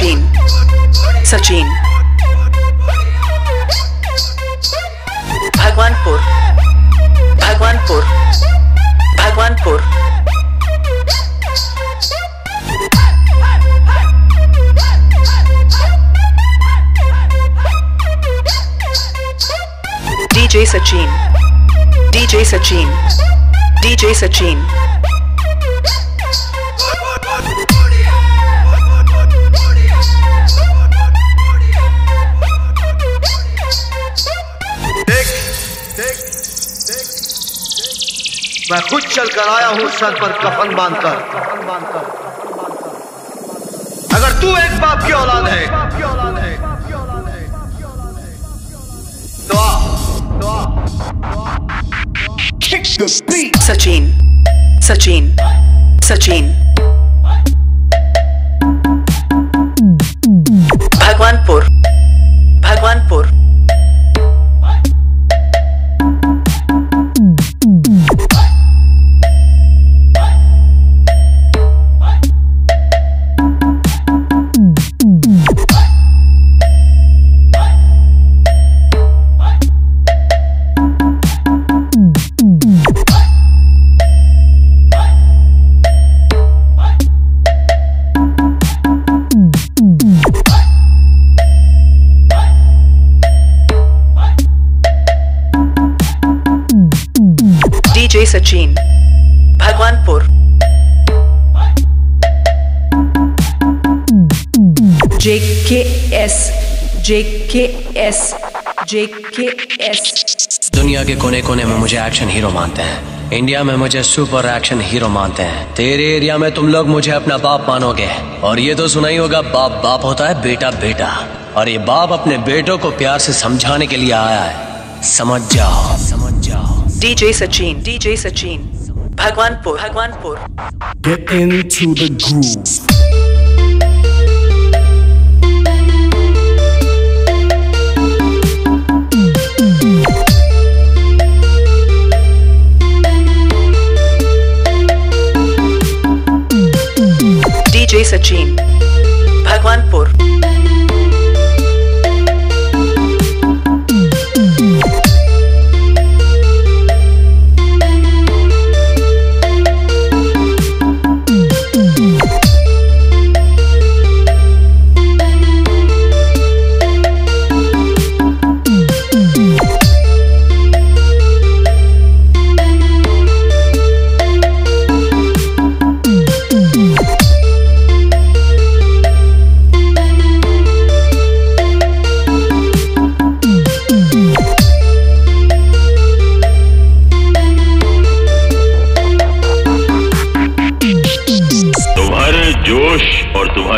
Sachin Sachin Bhagwanpur Bhagwanpur Bhagwanpur DJ Sachin. DJ Sachin. DJ Sachin. मैं खुद चल कर आया हूँ सर पर कफन बांधकर। अगर तू एक बाप की औलाद है Sachin Sachin. Bhagwanpur DJ Sachin. Bhagwanpur JKS JKS JKS दुनिया के कोने कोने में मुझे एक्शन हीरो मानते हैं। इंडिया में मुझे सुपर एक्शन हीरो मानते हैं। तेरे एरिया में तुम लोग मुझे अपना बाप मानोगे। और ये तो सुना ही होगा बाप बाप होता है बेटा बेटा और ये बाप अपने बेटों को प्यार से समझाने के लिए आया है। समझ जाओ। DJ Sachin, DJ Sachin, Bhagwanpur, Bhagwanpur. Get into the groove. DJ Sachin.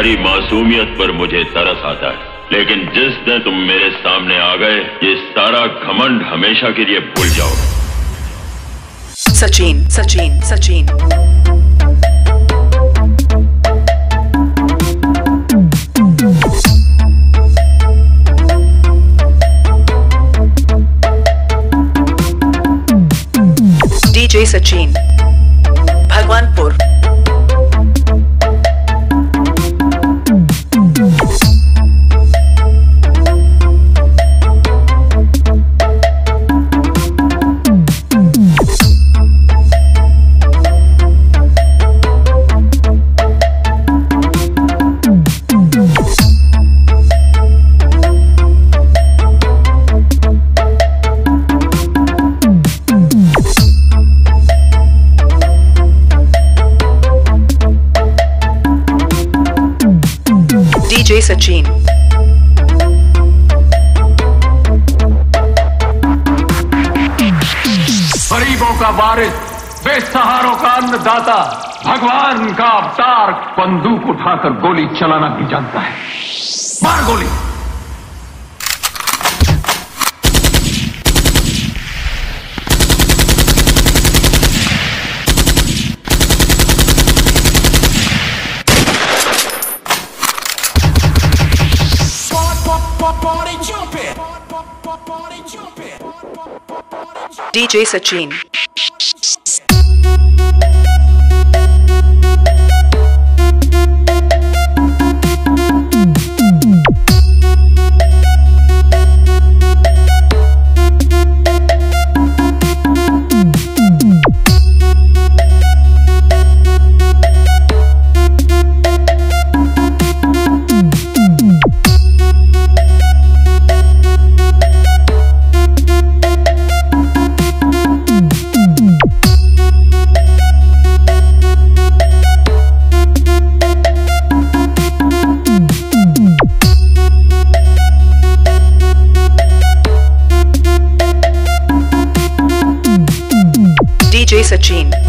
तुम्हारी मासूमियत पर मुझे तरस आता है। लेकिन जिस दिन तुम मेरे सामने आ गए, ये सारा घमंड हमेशा के लिए भूल जाओ। Sachin Sachin Sachin. DJ Sachin Bhagwanpur. Sachin गरीबों का वारिस, बेसहारों का अन्नदाता, भगवान का अवतार, बंदूक उठाकर गोली चलाना भी जानता है। मार गोली। DJ Sachin DJ Sachin Bhagwanpur